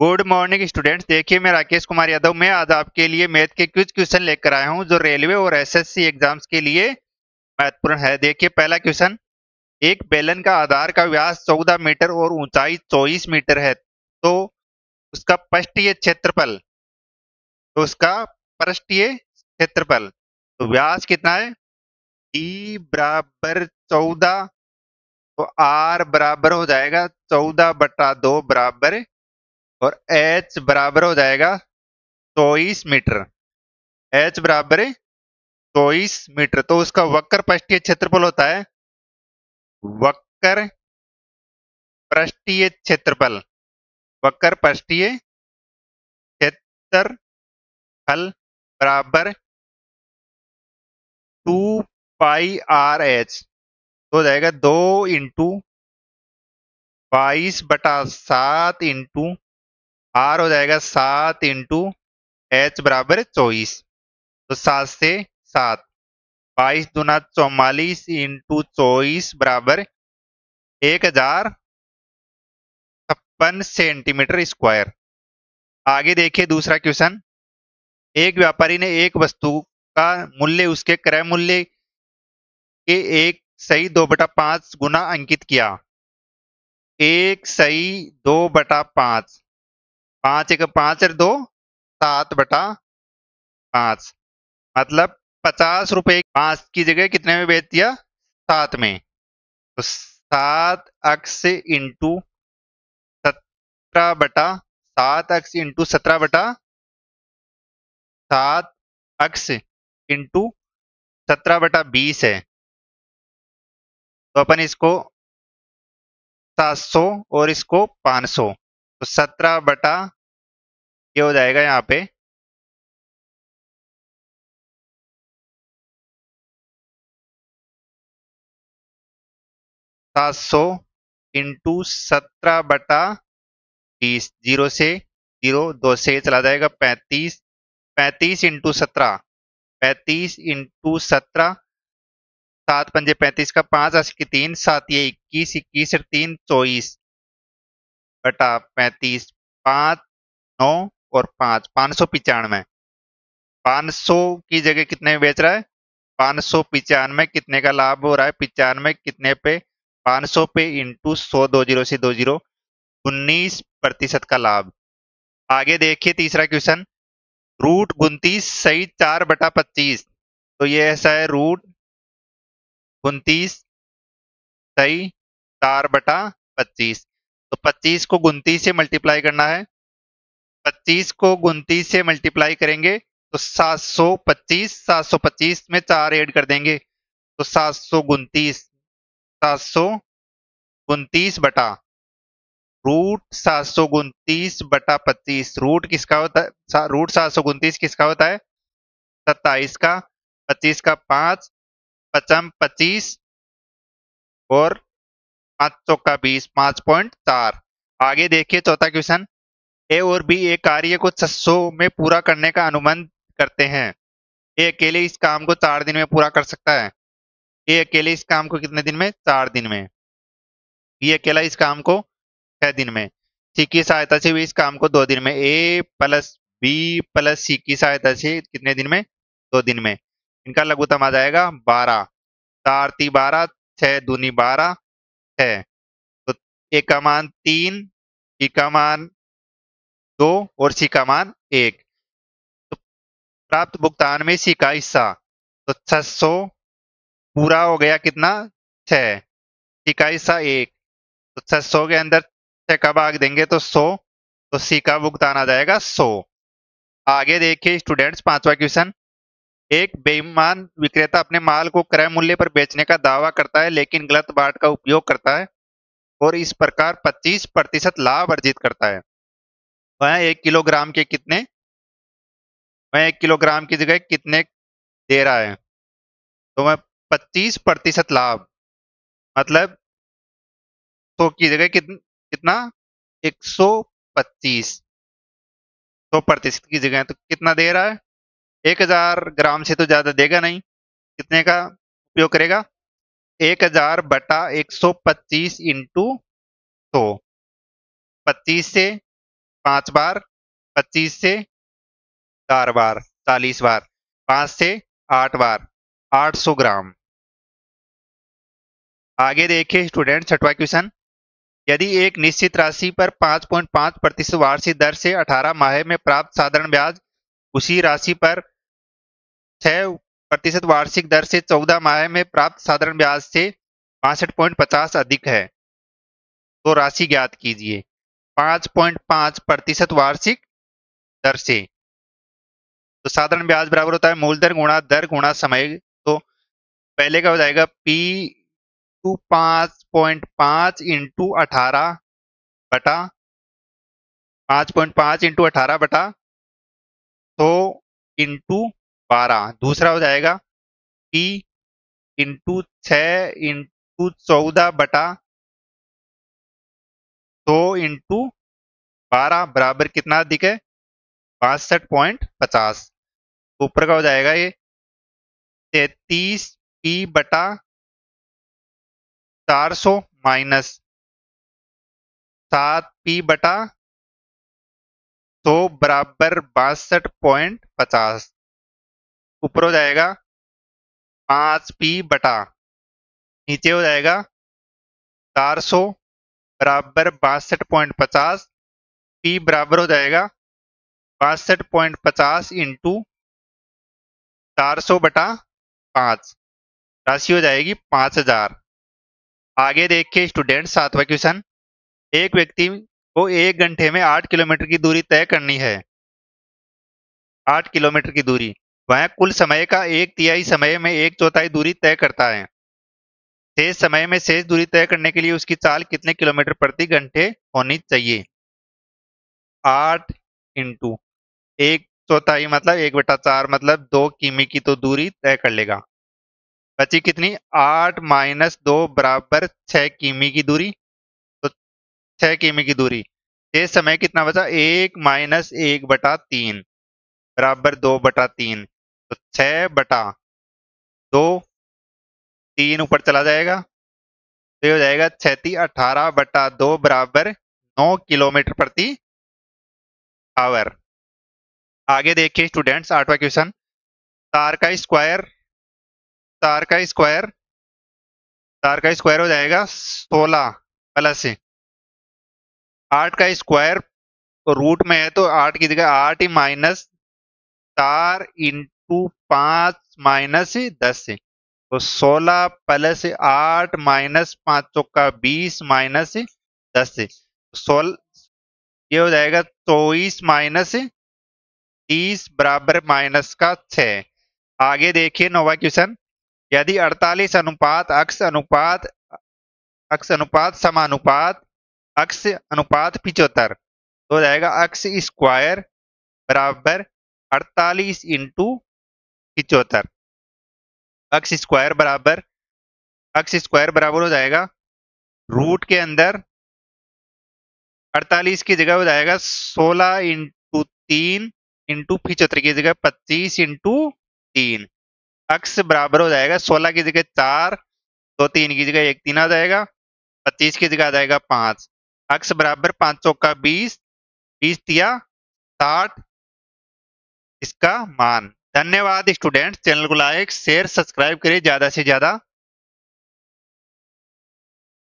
Good morning students देखिए, मैं राकेश कुमार यादव। मैं आज आपके लिए मैथ के कुछ क्वेश्चन लेकर आया हूँ, जो रेलवे और एसएससी एग्ज़ाम्स के लिए महत्वपूर्ण है। देखिए, पहला क्वेश्चन एक बेलन का आधार का व्यास 14 मीटर और ऊंचाई 24 मीटर है। तो उसका पृष्ठीय क्षेत्रफल तो उसका पृष्ठीय क्षेत्रफल तो व्यास कितना है? ई बराबर चौदह तो आर बराबर हो जाएगा चौदह बटा दो बराबर और h बराबर हो जाएगा चौबीस मीटर। एच बराबर चौबीस मीटर तो उसका वक्र पृष्ठीय क्षेत्रफल होता है, वक्र पृष्ठीय क्षेत्रफल, वक्र पृष्ठीय क्षेत्रफल बराबर टू पाई आर एच तो हो जाएगा दो इंटू बाईस बटा सात इंटू आर हो जाएगा सात इंटू एच बराबर चौबीस। तो सात से सात। बाईस दुना चौवालीस इंटू चौबीस बराबर एक हज़ार छप्पन सेंटीमीटर स्क्वायर। आगे देखिए दूसरा क्वेश्चन। एक व्यापारी ने एक वस्तु का मूल्य, उसके क्रय मूल्य के एक सही दो बटा पाँच गुना अंकित किया। एक सही दो बटा पाँच। पाँच एक पाँच और दो, सात बटा पाँच। मतलब पचास रुपए पाँच की जगह कितने में बेच दिया? सात में। तो सात अक्स इंटू सत्रह बटा सात अक्स इंटू सत्रह बटा सात अक्स इंटू सत्रह बटा बीस है। तो अपन इसको सात सौ और इसको पाँच सौ। तो सत्रह बटा ये हो जाएगा यहाँ पे। सात सौ इंटू सत्रह बटा बीस, ज़ीरो से ज़ीरो, दो से चला जाएगा पैंतीस। पैंतीस इंटू सत्रह। पैंतीस इंटू सत्रह। सात पंजे पैंतीस का पाँच अस्सी तीन, सात ये इक्कीस इक्कीस तीन, चौबीस। बटा पैंतीस, पाँच, नौ और पाँच पाँच सौ पिचानवे। पाँच सौ की जगह कितने बेच रहा है? पाँच सौ पिचानवे कितने का लाभ हो रहा है? पिचानवे कितने पे? पाँच सौ पे इंटू सौ दो ज़ीरो से दो ज़ीरो, उन्नीस प्रतिशत का लाभ। आगे देखिए तीसरा क्वेश्चन। रूट उनतीस सही चार बटा पच्चीस। तो ये ऐसा है, रूट उनतीस सही चार बटा पच्चीस। तो पच्चीस को उनतीस से मल्टीप्लाई करना है। पच्चीस को उनतीस से मल्टीप्लाई करेंगे तो सात सौ पच्चीस, सात सौ पच्चीस में चार ऐड कर देंगे तो सात सौ उनतीस, सात सौ उनतीस बटा रूट सात सौ उनतीस बटा पच्चीस। रूट किसका होता है? रूट सात सौ उनतीस किसका होता है? सत्ताईस का, पच्चीस का पाँच, पचम पच्चीस, और पाँच का बीस, पाँच पॉइंट चार। आगे देखिए चौथा क्वेश्चन। ए और बी एक कार्य को सौ में पूरा करने का अनुमान करते हैं। ए अकेले इस काम को चार दिन में पूरा कर सकता है। ए अकेले इस काम को कितने दिन में? चार दिन में। बी अकेला इस काम को छह दिन में। सी की सहायता से भी इस काम को दो दिन में। A plus B plus C की सहायता से कितने दिन में? दो दिन में। इनका लघुतम आ जाएगा बारह। चार ती बारह, छह दूनी बारह, छह। तो ए का मान तीन, बी का मान दो और सी का मान एक। तो प्राप्त भुगतान में सी का हिस्सा। तो छह सौ पूरा हो गया कितना? छ सी का हिस्सा एक। तो छह सौ के अंदर छह का भाग देंगे तो सौ। तो सी का भुगतान आ जाएगा सौ। आगे देखिए स्टूडेंट्स पांचवा क्वेश्चन एक बेईमान विक्रेता अपने माल को क्रय मूल्य पर बेचने का दावा करता है, लेकिन गलत बाट का उपयोग करता है और इस प्रकार 25 प्रतिशत लाभ अर्जित करता है। वह एक किलोग्राम के कितने? वह एक किलोग्राम की जगह कितने दे रहा है? तो वह पच्चीस प्रतिशत लाभ मतलब सौ की जगह कित, कितना? एक सौ पच्चीस सौ प्रतिशत की जगह। तो कितना दे रहा है? एक हज़ार ग्राम से तो ज़्यादा देगा नहीं। कितने का उपयोग करेगा? एक हज़ार बटा एक सौ पच्चीस इंटू सौ। पच्चीस से पाँच बार, पच्चीस से चार बार, चालीस बार, पाँच से आठ बार, आठ सौ ग्राम। आगे देखिए स्टूडेंट, छठवा क्वेश्चन। यदि एक निश्चित राशि पर 5.5 प्रतिशत वार्षिक दर से 18 माह में प्राप्त साधारण ब्याज, उसी राशि पर 6 प्रतिशत वार्षिक दर से 14 माह में प्राप्त साधारण ब्याज से बासठ पॉइंट पचास अधिक है तो राशि ज्ञात कीजिए। 5.5 प्रतिशत वार्षिक दर से। तो साधारण ब्याज बराबर होता है मूल दर गुणा दर गुणा समय। तो पहले का हो जाएगा पी टू पाँच पॉइंट पाँच इंटू अठारह बटा पाँच पॉइंट पाँच इंटू अठारह बटा तो इंटू बारह। दूसरा हो जाएगा पी इंटू छ इंटू चौदह बटा तो इंटू बारह बराबर कितना है? बासठ पॉइंट पचास। ऊपर का हो जाएगा ये तैतीस पी बटा चार सौ माइनस सात पी बटा तो बराबर बासठ पॉइंट पचास। ऊपर हो जाएगा पाँच पी बटा, नीचे हो जाएगा चार सौ बराबर बासठ पॉइंट पचास पी बराबर हो जाएगा बासठ पॉइंट पचास इंटू चार सौ बटा पाँच। राशि हो जाएगी पाँच हज़ार। आगे देखिए स्टूडेंट सातवा क्वेश्चन एक व्यक्ति को एक घंटे में आठ किलोमीटर की दूरी तय करनी है। आठ किलोमीटर की दूरी। वह कुल समय का एक तिहाई समय में एक चौथाई दूरी तय करता है। शेष समय में शेष दूरी तय करने के लिए उसकी चाल कितने किलोमीटर प्रति घंटे होनी चाहिए? आठ इंटू एक चौथाई मतलब एक बटा चार मतलब दो किमी की तो दूरी तय कर लेगा। बची कितनी? आठ माइनस दो बराबर छह किमी की दूरी। तो छह किमी की दूरी। शेष समय कितना बचा? एक माइनस एक बटा तीन बराबर दो बटा तीन। तो छह बटा दो तीन ऊपर चला जाएगा। तो हो जाएगा छती अठारह बटा दो बराबर नौ किलोमीटर प्रति आवर। आगे देखिए स्टूडेंट्स आठवां क्वेश्चन तार का स्क्वायर तार का स्क्वायर तार का स्क्वायर हो जाएगा सोलह प्लस आठ का स्क्वायर रूट में है तो आठ की जगह आठ माइनस तार इंटू पाँच माइनस दस। तो सोलह प्लस आठ माइनस पाँच चौका बीस माइनस दस सोल ये हो जाएगा चौबीस माइनस तीस बराबर माइनस का छ। आगे देखिए नोवा क्वेश्चन। यदि 48 अनुपात, अक्ष अनुपात अक्ष अनुपात समानुपात अक्ष अनुपात पिचोत्तर तो हो जाएगा अक्ष स्क्वायर बराबर 48 इंटू पिचोत्तर। अक्ष स्क्वायर बराबर अक्ष स्क्वायर बराबर हो जाएगा रूट के अंदर 48 की जगह हो जाएगा 16 इंटू तीन इंटू पिचोत्तर की जगह 25 इंटू तीन। अक्स बराबर हो जाएगा सोलह की जगह चार, दो तीन की जगह एक तीन आ जाएगा, पच्चीस की जगह आ जाएगा पाँच। अक्स बराबर पाँच चौका बीस बीस दिया साठ, इसका मान। धन्यवाद स्टूडेंट्स चैनल को लाइक शेयर सब्सक्राइब करें ज़्यादा से ज़्यादा।